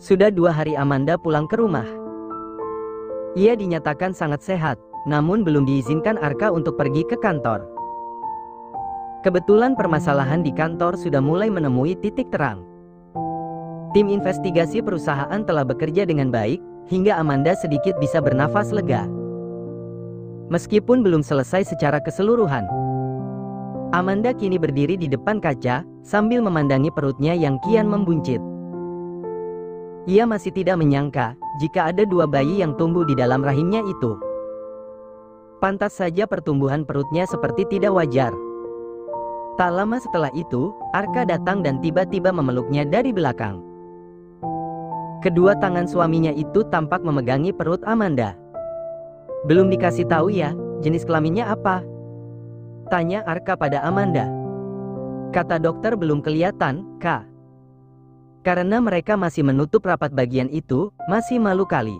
Sudah dua hari Amanda pulang ke rumah. Ia dinyatakan sangat sehat, namun belum diizinkan Arka untuk pergi ke kantor. Kebetulan permasalahan di kantor sudah mulai menemui titik terang. Tim investigasi perusahaan telah bekerja dengan baik, hingga Amanda sedikit bisa bernafas lega. Meskipun belum selesai secara keseluruhan. Amanda kini berdiri di depan kaca, sambil memandangi perutnya yang kian membuncit. Ia masih tidak menyangka, jika ada dua bayi yang tumbuh di dalam rahimnya itu. Pantas saja pertumbuhan perutnya seperti tidak wajar. Tak lama setelah itu, Arka datang dan tiba-tiba memeluknya dari belakang. Kedua tangan suaminya itu tampak memegangi perut Amanda. Belum dikasih tahu ya, jenis kelaminnya apa? Tanya Arka pada Amanda. Kata dokter belum kelihatan, Kak. Karena mereka masih menutup rapat bagian itu, masih malu kali.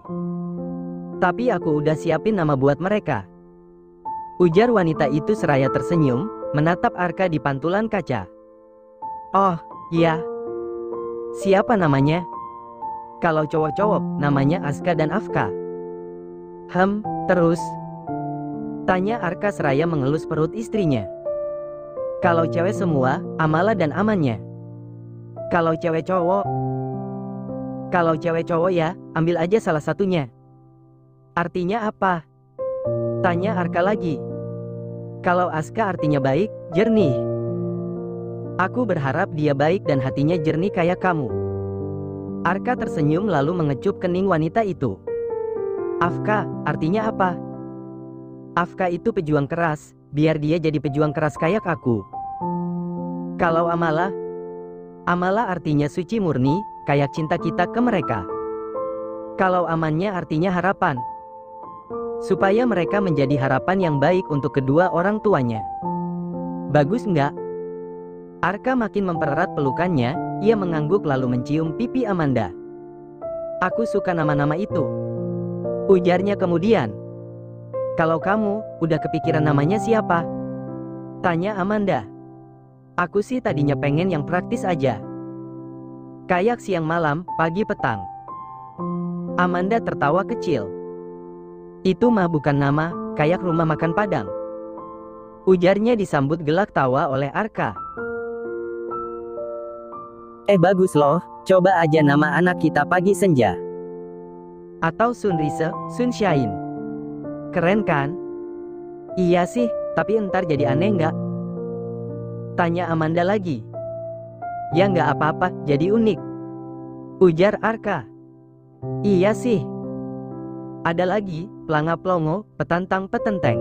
Tapi aku udah siapin nama buat mereka. Ujar wanita itu seraya tersenyum, menatap Arka di pantulan kaca. Oh, iya. Siapa namanya? Kalau cowok-cowok, namanya Aska dan Afka. Hem, terus? Tanya Arka seraya mengelus perut istrinya. Kalau cewek semua, Amala dan Amannya. Kalau cewek cowok, kalau cewek cowok ya, ambil aja salah satunya. Artinya apa? Tanya Arka lagi. Kalau Aska artinya baik, jernih. Aku berharap dia baik dan hatinya jernih kayak kamu. Arka tersenyum lalu mengecup kening wanita itu. Afka, artinya apa? Afka itu pejuang keras, biar dia jadi pejuang keras kayak aku. Kalau Amala, Amala artinya suci murni, kayak cinta kita ke mereka. Kalau amannya artinya harapan. Supaya mereka menjadi harapan yang baik untuk kedua orang tuanya. Bagus nggak? Arka makin mempererat pelukannya, ia mengangguk lalu mencium pipi Amanda. Aku suka nama-nama itu. Ujarnya kemudian. Kalau kamu, udah kepikiran namanya siapa? Tanya Amanda. Aku sih tadinya pengen yang praktis aja. Kayak siang malam, pagi petang. Amanda tertawa kecil. Itu mah bukan nama, kayak rumah makan Padang. Ujarnya disambut gelak tawa oleh Arka. Eh bagus loh, coba aja nama anak kita pagi senja. Atau Sunrise, Sunshine. Keren kan? Iya sih, tapi entar jadi aneh nggak? Tanya Amanda lagi. Ya nggak apa-apa, jadi unik. Ujar Arka. Iya sih. Ada lagi, pelanga plongo, petantang petenteng.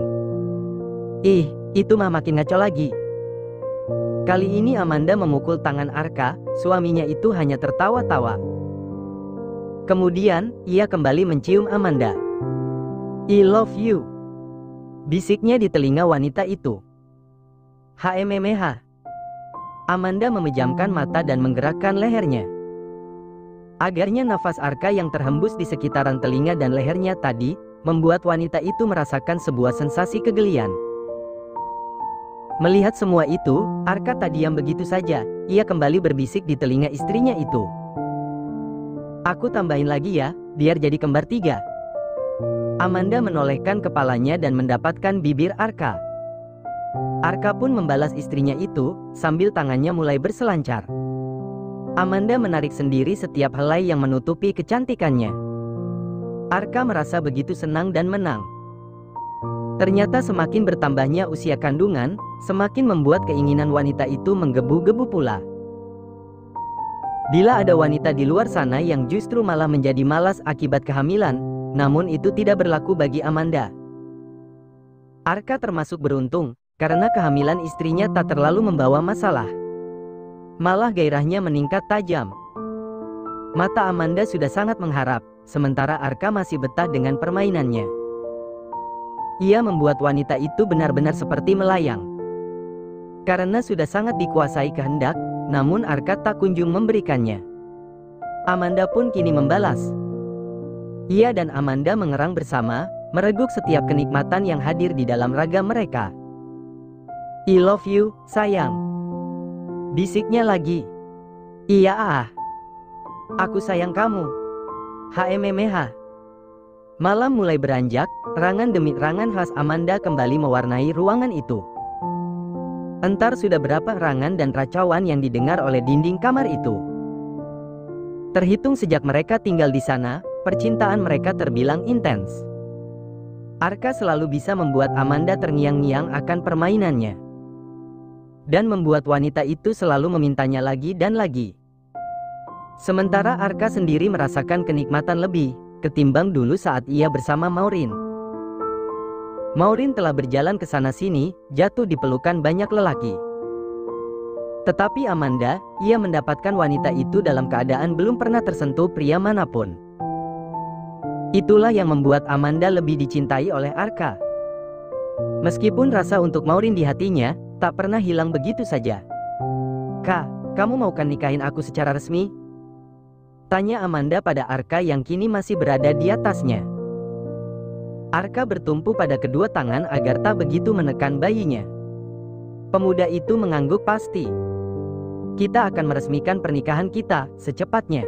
Ih, itu mah makin ngaco lagi. Kali ini Amanda memukul tangan Arka, suaminya itu hanya tertawa-tawa. Kemudian, ia kembali mencium Amanda. I love you. Bisiknya di telinga wanita itu. HMMH. Amanda memejamkan mata dan menggerakkan lehernya. Agarnya nafas Arka yang terhembus di sekitaran telinga dan lehernya tadi, membuat wanita itu merasakan sebuah sensasi kegelian. Melihat semua itu, Arka tak diam begitu saja, ia kembali berbisik di telinga istrinya itu. Aku tambahin lagi ya, biar jadi kembar tiga. Amanda menolehkan kepalanya dan mendapatkan bibir Arka. Arka pun membalas istrinya itu, sambil tangannya mulai berselancar. Amanda menarik sendiri setiap helai yang menutupi kecantikannya. Arka merasa begitu senang dan menang. Ternyata semakin bertambahnya usia kandungan, semakin membuat keinginan wanita itu menggebu-gebu pula. Bila ada wanita di luar sana yang justru malah menjadi malas akibat kehamilan, namun itu tidak berlaku bagi Amanda. Arka termasuk beruntung, karena kehamilan istrinya tak terlalu membawa masalah. Malah gairahnya meningkat tajam. Mata Amanda sudah sangat mengharap, sementara Arka masih betah dengan permainannya. Ia membuat wanita itu benar-benar seperti melayang. Karena sudah sangat dikuasai kehendak, namun Arka tak kunjung memberikannya. Amanda pun kini membalas. Ia dan Amanda mengerang bersama, mereguk setiap kenikmatan yang hadir di dalam raga mereka. I love you, sayang. Bisiknya lagi. Iya ah. Aku sayang kamu. HMMH. Malam mulai beranjak, rangan demi rangan khas Amanda kembali mewarnai ruangan itu. Entar sudah berapa rangan dan racauan yang didengar oleh dinding kamar itu. Terhitung sejak mereka tinggal di sana, percintaan mereka terbilang intens. Arka selalu bisa membuat Amanda terngiang-ngiang akan permainannya. Dan membuat wanita itu selalu memintanya lagi dan lagi. Sementara Arka sendiri merasakan kenikmatan lebih, ketimbang dulu saat ia bersama Maureen. Maureen telah berjalan ke sana-sini, jatuh di pelukan banyak lelaki. Tetapi Amanda, ia mendapatkan wanita itu dalam keadaan belum pernah tersentuh pria mana pun. Itulah yang membuat Amanda lebih dicintai oleh Arka. Meskipun rasa untuk Maureen di hatinya, tak pernah hilang begitu saja. Kak, kamu mau kan nikahin aku secara resmi? Tanya Amanda pada Arka yang kini masih berada di atasnya. Arka bertumpu pada kedua tangan agar tak begitu menekan bayinya. Pemuda itu mengangguk pasti. Kita akan meresmikan pernikahan kita secepatnya.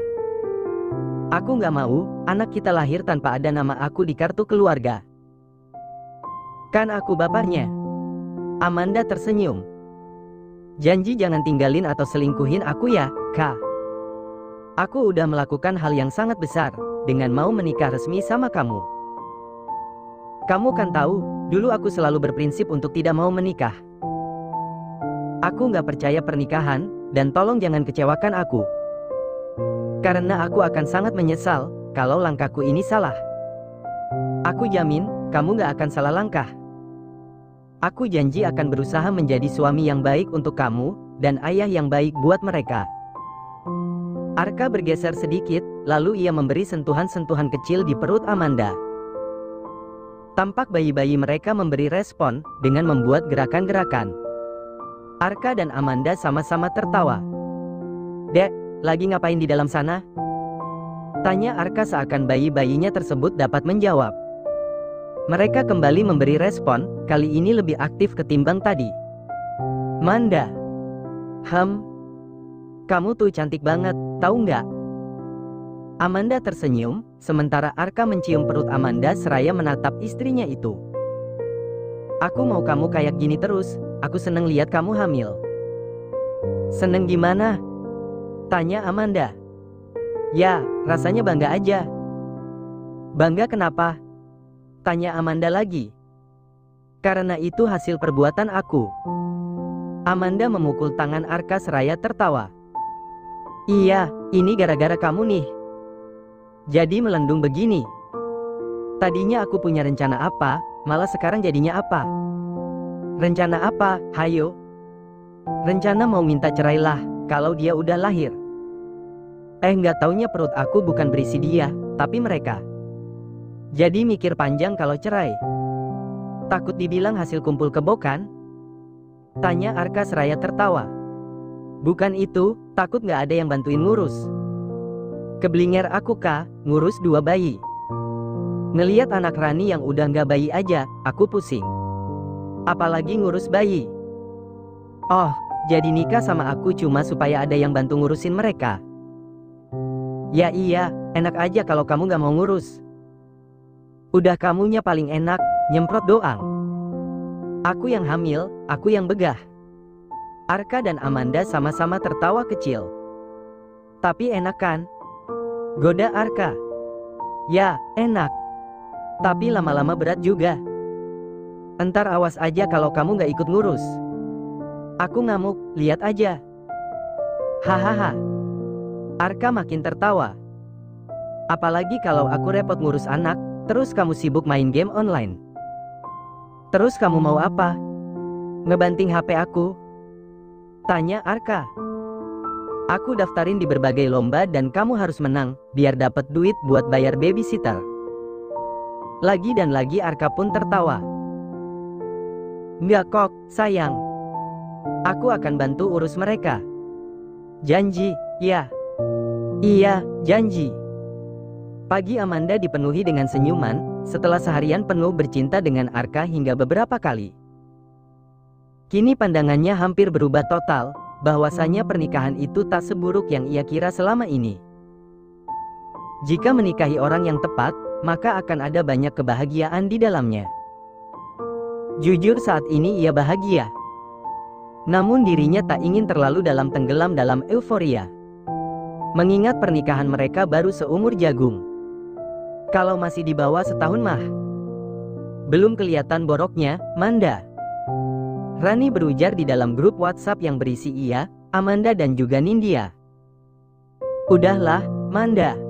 Aku nggak mau, anak kita lahir tanpa ada nama aku di kartu keluarga. Kan aku bapaknya. Amanda tersenyum. Janji jangan tinggalin atau selingkuhin aku ya, Kak. Aku udah melakukan hal yang sangat besar, dengan mau menikah resmi sama kamu. Kamu kan tahu, dulu aku selalu berprinsip untuk tidak mau menikah. Aku nggak percaya pernikahan, dan tolong jangan kecewakan aku. Karena aku akan sangat menyesal, kalau langkahku ini salah. Aku jamin, kamu nggak akan salah langkah. Aku janji akan berusaha menjadi suami yang baik untuk kamu, dan ayah yang baik buat mereka. Arka bergeser sedikit, lalu ia memberi sentuhan-sentuhan kecil di perut Amanda. Tampak bayi-bayi mereka memberi respon dengan membuat gerakan-gerakan. Arka dan Amanda sama-sama tertawa. Dek, lagi ngapain di dalam sana? Tanya Arka seakan bayi-bayinya tersebut dapat menjawab. Mereka kembali memberi respon, kali ini lebih aktif ketimbang tadi. Manda. Hem, kamu tuh cantik banget, tahu nggak? Amanda tersenyum, sementara Arka mencium perut Amanda seraya menatap istrinya itu. Aku mau kamu kayak gini terus, aku seneng lihat kamu hamil. Seneng gimana? Tanya Amanda. Ya, rasanya bangga aja. Bangga kenapa? Tanya Amanda lagi. Karena itu hasil perbuatan aku. Amanda memukul tangan Arka seraya tertawa. Iya, ini gara-gara kamu nih. Jadi melendung begini. Tadinya aku punya rencana apa, malah sekarang jadinya apa? Rencana apa, hayo? Rencana mau minta cerai lah, kalau dia udah lahir. Eh nggak taunya perut aku bukan berisi dia, tapi mereka. Jadi mikir panjang kalau cerai. Takut dibilang hasil kumpul kebo kan? Tanya Arka seraya tertawa. Bukan itu, takut gak ada yang bantuin ngurus. Keblinger aku kah, ngurus dua bayi. Ngeliat anak Rani yang udah gak bayi aja, aku pusing. Apalagi ngurus bayi. Oh, jadi nikah sama aku cuma supaya ada yang bantu ngurusin mereka. Ya iya, enak aja kalau kamu gak mau ngurus. Udah kamunya paling enak, nyemprot doang. Aku yang hamil, aku yang begah. Arka dan Amanda sama-sama tertawa kecil. Tapi enak kan? Goda Arka. Ya, enak. Tapi lama-lama berat juga. Entar awas aja kalau kamu gak ikut ngurus. Aku ngamuk, lihat aja. Hahaha. Arka makin tertawa. Apalagi kalau aku repot ngurus anak, terus kamu sibuk main game online. Terus kamu mau apa? Ngebanting HP aku, Tanya Arka. Aku daftarin di berbagai lomba dan kamu harus menang, biar dapat duit buat bayar babysitter. Lagi dan lagi Arka pun tertawa. Nggak kok, sayang. Aku akan bantu urus mereka. Janji, ya. Iya, janji. Pagi Amanda dipenuhi dengan senyuman, setelah seharian penuh bercinta dengan Arka hingga beberapa kali. Kini pandangannya hampir berubah total, bahwasanya pernikahan itu tak seburuk yang ia kira selama ini. Jika menikahi orang yang tepat, maka akan ada banyak kebahagiaan di dalamnya. Jujur saat ini ia bahagia. Namun dirinya tak ingin terlalu dalam tenggelam dalam euforia. Mengingat pernikahan mereka baru seumur jagung. Kalau masih di bawah setahun mah. Belum kelihatan boroknya, Manda. Rani berujar di dalam grup WhatsApp yang berisi ia, Amanda dan juga Nindya. Udahlah, Manda.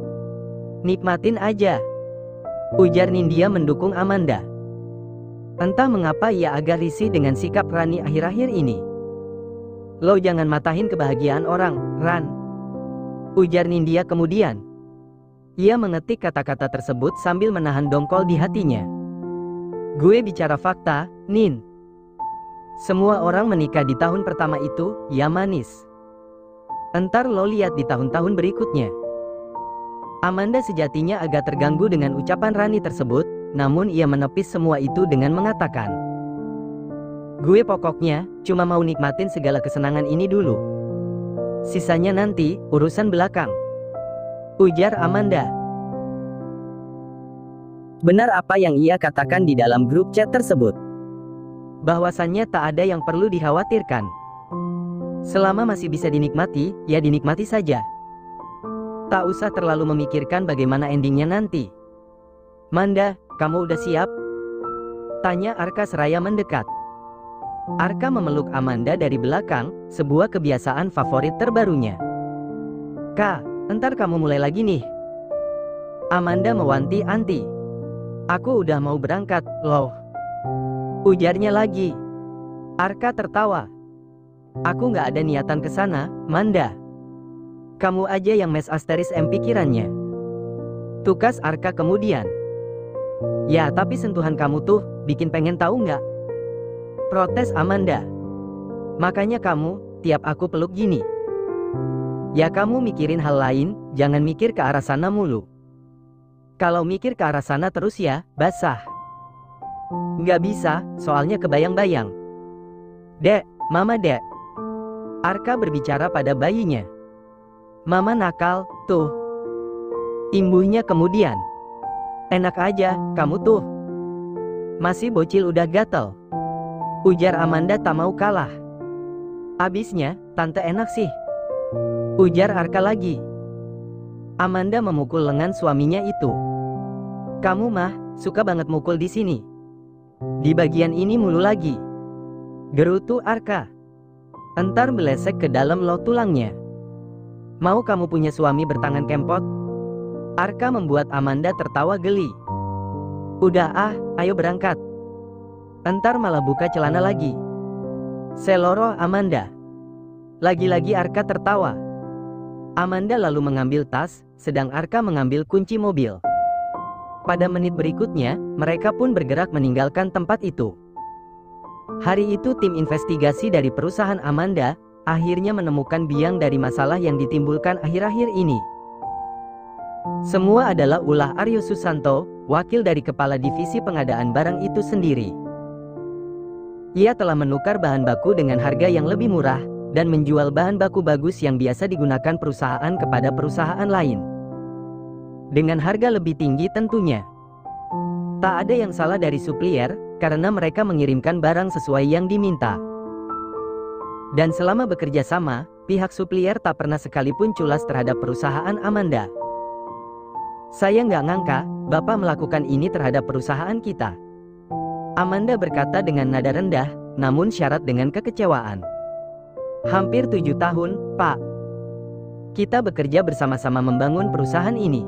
Nikmatin aja. Ujar Nindya mendukung Amanda. Entah mengapa ia agak risih dengan sikap Rani akhir-akhir ini. Lo jangan matahin kebahagiaan orang, Ran. Ujar Nindya kemudian. Ia mengetik kata-kata tersebut sambil menahan dongkol di hatinya. Gue bicara fakta, Nin. Semua orang menikah di tahun pertama itu, ya manis. Entar lo lihat di tahun-tahun berikutnya. Amanda sejatinya agak terganggu dengan ucapan Rani tersebut, namun ia menepis semua itu dengan mengatakan, Gue pokoknya, cuma mau nikmatin segala kesenangan ini dulu. Sisanya nanti, urusan belakang. Ujar Amanda. Benar apa yang ia katakan di dalam grup chat tersebut. Bahwasannya tak ada yang perlu dikhawatirkan. Selama masih bisa dinikmati, ya dinikmati saja. Tak usah terlalu memikirkan bagaimana endingnya nanti. Manda, kamu udah siap? Tanya Arka seraya mendekat. Arka memeluk Amanda dari belakang, sebuah kebiasaan favorit terbarunya. Kak, entar kamu mulai lagi nih. Amanda mewanti-anti. Aku udah mau berangkat, loh. Ujarnya lagi. Arka tertawa. Aku nggak ada niatan ke sana, Manda. Kamu aja yang mes asteris M pikirannya. Tukas Arka kemudian. Ya tapi sentuhan kamu tuh, bikin pengen tahu nggak? Protes Amanda. Makanya kamu, tiap aku peluk gini. Ya kamu mikirin hal lain, jangan mikir ke arah sana mulu. Kalau mikir ke arah sana terus ya, basah. Nggak bisa, soalnya kebayang-bayang. Dek, mama dek. Arka berbicara pada bayinya. Mama nakal, tuh. Imbuhnya kemudian. Enak aja, kamu tuh. Masih bocil udah gatel. Ujar Amanda tak mau kalah. Abisnya, tante enak sih. Ujar Arka lagi. Amanda memukul lengan suaminya itu. Kamu mah, suka banget mukul di sini. Di bagian ini mulu lagi. Gerutu Arka. Entar belesek ke dalam lo tulangnya. Mau kamu punya suami bertangan kempot? Arka membuat Amanda tertawa geli. Udah ah, ayo berangkat. Entar malah buka celana lagi. Seloro Amanda. Lagi-lagi Arka tertawa. Amanda lalu mengambil tas, sedang Arka mengambil kunci mobil. Pada menit berikutnya, mereka pun bergerak meninggalkan tempat itu. Hari itu tim investigasi dari perusahaan Amanda, akhirnya menemukan biang dari masalah yang ditimbulkan akhir-akhir ini. Semua adalah ulah Aryo Susanto, wakil dari kepala divisi pengadaan barang itu sendiri. Ia telah menukar bahan baku dengan harga yang lebih murah, dan menjual bahan baku bagus yang biasa digunakan perusahaan kepada perusahaan lain. Dengan harga lebih tinggi tentunya. Tak ada yang salah dari supplier, karena mereka mengirimkan barang sesuai yang diminta. Dan selama bekerja sama, pihak supplier tak pernah sekalipun culas terhadap perusahaan Amanda. Saya nggak ngangka, Bapak melakukan ini terhadap perusahaan kita. Amanda berkata dengan nada rendah, namun syarat dengan kekecewaan. Hampir tujuh tahun, Pak. Kita bekerja bersama-sama membangun perusahaan ini.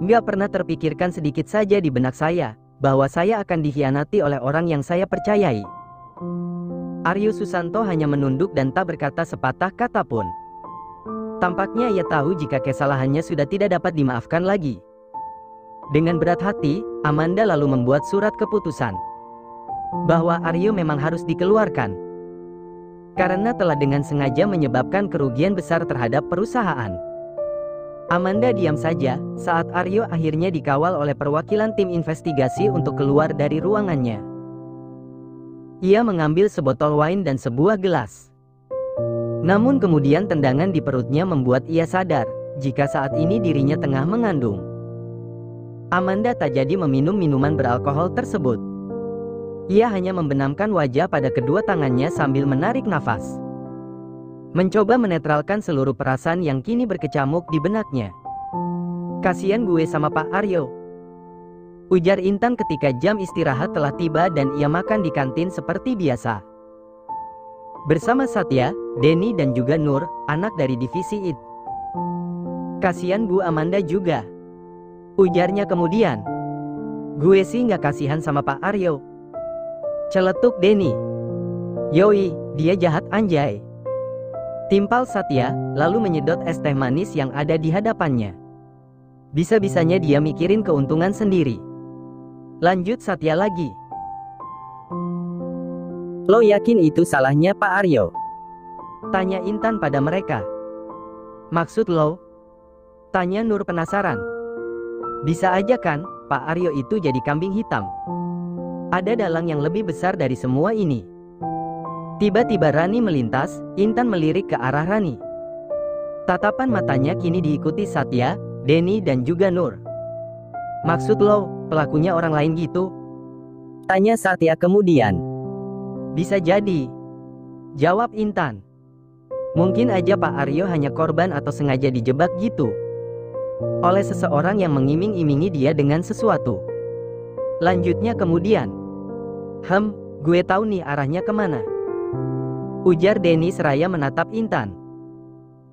Nggak pernah terpikirkan sedikit saja di benak saya, bahwa saya akan dikhianati oleh orang yang saya percayai. Aryo Susanto hanya menunduk dan tak berkata sepatah kata pun. Tampaknya ia tahu jika kesalahannya sudah tidak dapat dimaafkan lagi. Dengan berat hati, Amanda lalu membuat surat keputusan bahwa Aryo memang harus dikeluarkan karena telah dengan sengaja menyebabkan kerugian besar terhadap perusahaan. Amanda diam saja saat Aryo akhirnya dikawal oleh perwakilan tim investigasi untuk keluar dari ruangannya. Ia mengambil sebotol wine dan sebuah gelas. Namun kemudian tendangan di perutnya membuat ia sadar, jika saat ini dirinya tengah mengandung. Amanda tak jadi meminum minuman beralkohol tersebut. Ia hanya membenamkan wajah pada kedua tangannya sambil menarik nafas. Mencoba menetralkan seluruh perasaan yang kini berkecamuk di benaknya. Kasian gue sama Pak Aryo. Ujar Intan ketika jam istirahat telah tiba dan ia makan di kantin seperti biasa. Bersama Satya, Denny dan juga Nur, anak dari divisi IT. Kasian Bu Amanda juga. Ujarnya kemudian. Gue sih nggak kasihan sama Pak Aryo. Celetuk Denny. Yoi, dia jahat anjay. Timpal Satya, lalu menyedot es teh manis yang ada di hadapannya. Bisa-bisanya dia mikirin keuntungan sendiri. Lanjut Satya lagi. Lo yakin itu salahnya Pak Aryo? Tanya Intan pada mereka. Maksud lo? Tanya Nur penasaran. Bisa aja kan, Pak Aryo itu jadi kambing hitam. Ada dalang yang lebih besar dari semua ini. Tiba-tiba Rani melintas, Intan melirik ke arah Rani. Tatapan matanya kini diikuti Satya, Denny dan juga Nur. Maksud lo, pelakunya orang lain gitu? Tanya Satya kemudian. Bisa jadi. Jawab Intan. Mungkin aja Pak Aryo hanya korban atau sengaja dijebak gitu oleh seseorang yang mengiming-imingi dia dengan sesuatu. Lanjutnya kemudian, Hem, gue tahu nih arahnya ke mana. Ujar Denny seraya menatap Intan.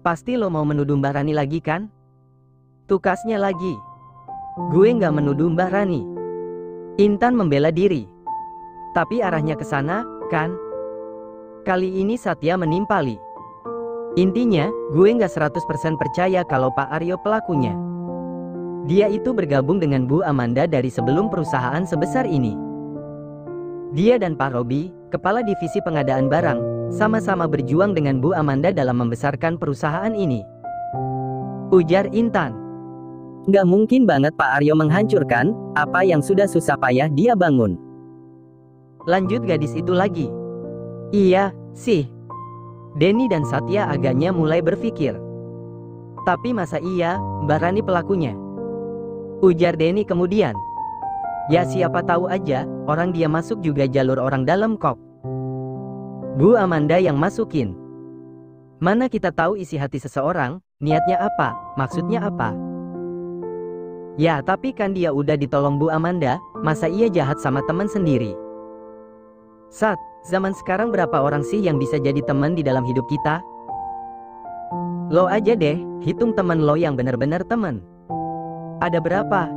Pasti lo mau menuduh Mbak Rani lagi kan? Tukasnya lagi. Gue nggak menuduh Mbak Rani. Intan membela diri. Tapi arahnya ke sana, kan? Kali ini Satya menimpali. Intinya, gue nggak 100% percaya kalau Pak Aryo pelakunya. Dia itu bergabung dengan Bu Amanda dari sebelum perusahaan sebesar ini. Dia dan Pak Robi, kepala divisi pengadaan barang, sama-sama berjuang dengan Bu Amanda dalam membesarkan perusahaan ini. Ujar Intan. Gak mungkin banget Pak Aryo menghancurkan apa yang sudah susah payah dia bangun. Lanjut gadis itu lagi. Iya, sih, Denny dan Satya agaknya mulai berpikir. Tapi masa iya, Mbak Rani pelakunya? Ujar Denny kemudian. Ya siapa tahu aja, orang dia masuk juga jalur orang dalam kok. Bu Amanda yang masukin. Mana kita tahu isi hati seseorang, niatnya apa, maksudnya apa. Ya tapi kan dia udah ditolong Bu Amanda, masa ia jahat sama teman sendiri. Sat, Zaman sekarang berapa orang sih yang bisa jadi teman di dalam hidup kita? Lo aja deh, hitung teman lo yang benar-benar teman. Ada berapa?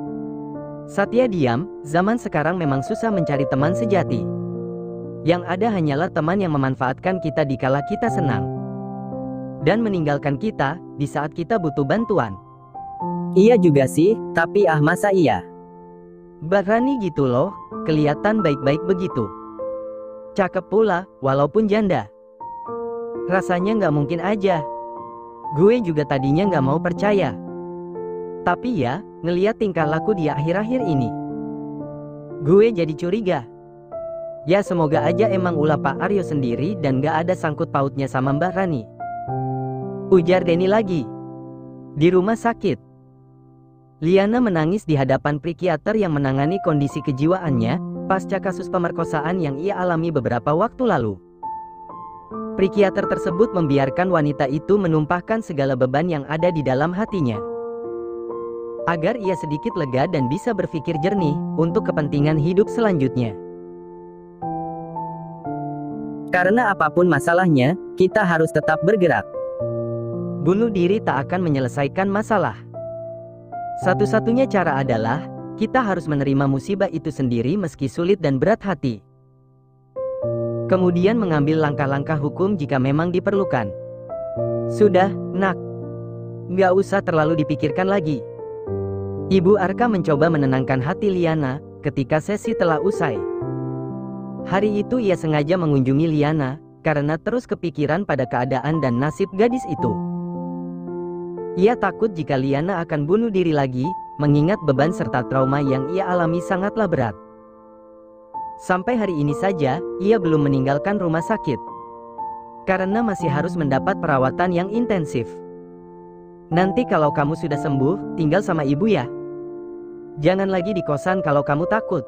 Satya diam, zaman sekarang memang susah mencari teman sejati. Yang ada hanyalah teman yang memanfaatkan kita di kala kita senang. Dan meninggalkan kita, di saat kita butuh bantuan. Iya juga sih, tapi ah masa iya? Rani gitu loh, kelihatan baik-baik begitu. Cakep pula, walaupun janda. Rasanya nggak mungkin aja. Gue juga tadinya nggak mau percaya. Tapi ya, ngeliat tingkah laku dia akhir-akhir ini. Gue jadi curiga. Ya semoga aja emang ulah Pak Aryo sendiri dan gak ada sangkut pautnya sama Mbak Rani. Ujar Denny lagi. Di rumah sakit. Liana menangis di hadapan psikiater yang menangani kondisi kejiwaannya, pasca kasus pemerkosaan yang ia alami beberapa waktu lalu. Psikiater tersebut membiarkan wanita itu menumpahkan segala beban yang ada di dalam hatinya. Agar ia sedikit lega dan bisa berpikir jernih untuk kepentingan hidup selanjutnya. Karena apa pun masalahnya, kita harus tetap bergerak. Bunuh diri tak akan menyelesaikan masalah. Satu-satunya cara adalah kita harus menerima musibah itu sendiri meski sulit dan berat hati. Kemudian mengambil langkah-langkah hukum jika memang diperlukan. Sudah, nak. Nggak usah terlalu dipikirkan lagi. Ibu Arka mencoba menenangkan hati Liana ketika sesi telah usai. Hari itu ia sengaja mengunjungi Liana karena terus kepikiran pada keadaan dan nasib gadis itu. Ia takut jika Liana akan bunuh diri lagi mengingat beban serta trauma yang ia alami sangatlah berat. Sampai hari ini saja, ia belum meninggalkan rumah sakit. Karena masih harus mendapat perawatan yang intensif. Nanti kalau kamu sudah sembuh, tinggal sama ibu ya. Jangan lagi di kosan kalau kamu takut.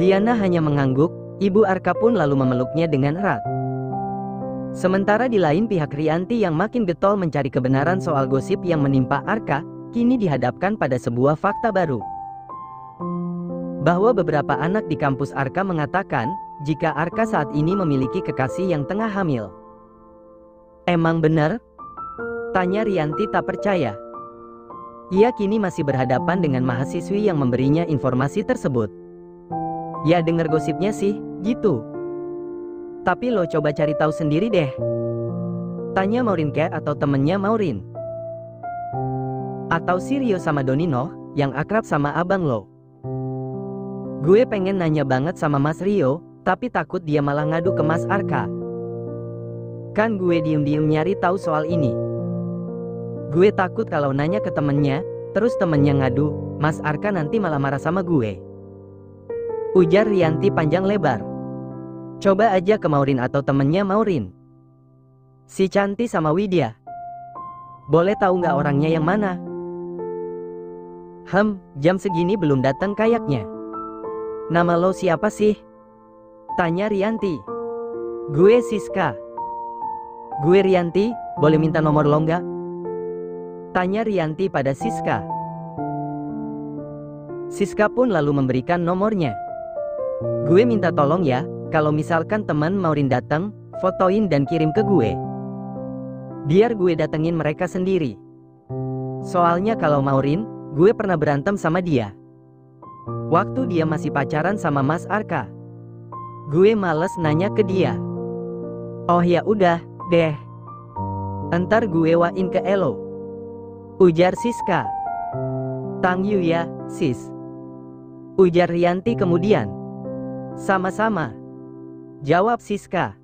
Liana hanya mengangguk, ibu Arka pun lalu memeluknya dengan erat. Sementara di lain pihak Rianti yang makin getol mencari kebenaran soal gosip yang menimpa Arka, kini dihadapkan pada sebuah fakta baru. Bahwa beberapa anak di kampus Arka mengatakan, jika Arka saat ini memiliki kekasih yang tengah hamil. Emang benar? Tanya Rianti tak percaya. Ia kini masih berhadapan dengan mahasiswi yang memberinya informasi tersebut. Ya dengar gosipnya sih, gitu. Tapi lo coba cari tahu sendiri deh. Tanya Maurin Ke atau temennya Maurin. Atau Sirio sama Donino, yang akrab sama abang lo. Gue pengen nanya banget sama Mas Rio, tapi takut dia malah ngadu ke Mas Arka. Kan gue diem-diem nyari tahu soal ini. Gue takut kalau nanya ke temennya, terus temennya ngadu, Mas Arka nanti malah marah sama gue. Ujar Rianti panjang lebar. Coba aja ke Maurin atau temennya Maurin. Si Canti sama Widya. Boleh tahu nggak orangnya yang mana? Hem, jam segini belum datang kayaknya. Nama lo siapa sih? Tanya Rianti. Gue Siska. Gue Rianti, boleh minta nomor lo nggak? Tanya Rianti pada Siska. Siska pun lalu memberikan nomornya. Gue minta tolong ya, kalau misalkan teman Maurin datang, fotoin dan kirim ke gue. Biar gue datengin mereka sendiri. Soalnya kalau Maurin, gue pernah berantem sama dia. Waktu dia masih pacaran sama Mas Arka. Gue males nanya ke dia. Oh ya udah, deh. Entar gue wain ke Elo. Ujar Siska. Tang Yu ya, sis. Ujar Rianti kemudian. Sama-sama. Jawab Siska.